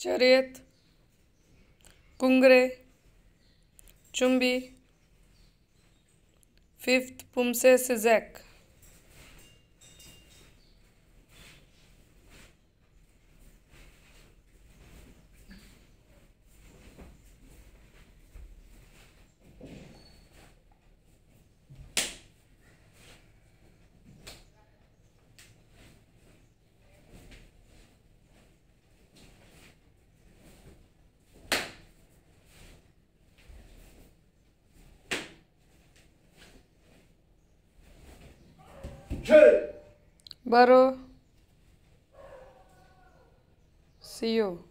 चरेत कुंगरे चुंबी फिफ्थ पुमसे सिजैक Two. Baro. See you.